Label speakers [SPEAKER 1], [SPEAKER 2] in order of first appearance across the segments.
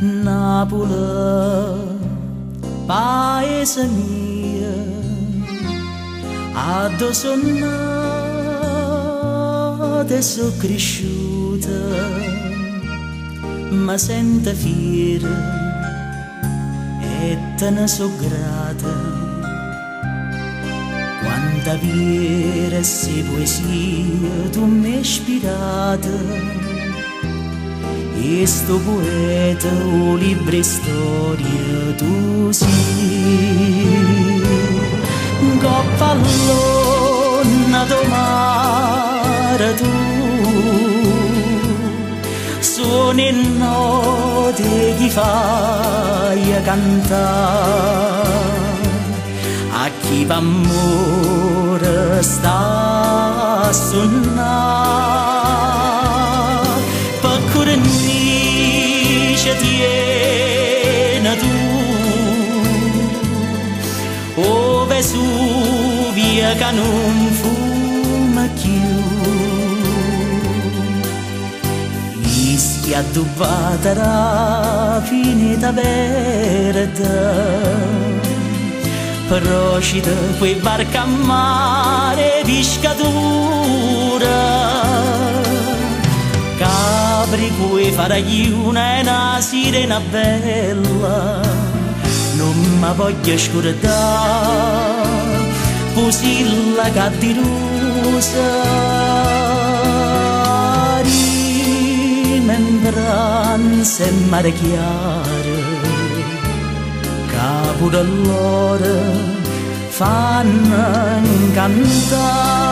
[SPEAKER 1] Napoli, paese mio, addo sono e sono cresciuta, ma sento fiera e te ne so grata. Quanta vera e poesia tu mi ispirata Este poeta o livre história do sim, Goppallo na domara tu Sone note chi fai a cantare. A chi va amore sta a Vesuvia che non fuma più. Ischia addubata la finita verde procita quei barca a mare pescatura fabrico e faragli una, una sirena bella. Non mi voglio scordare impossible cap dinosaurí membranse mare chiară capul de l'ora fan encantar.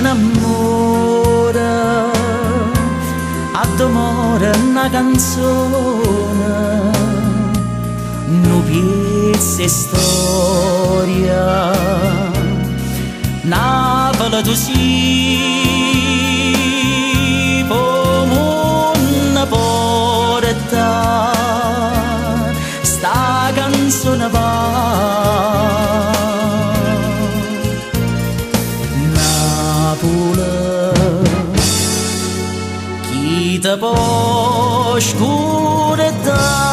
[SPEAKER 1] N'amore addomora una canzone nu piezza storia. Napoli tu si come una porta Kita boş kuredan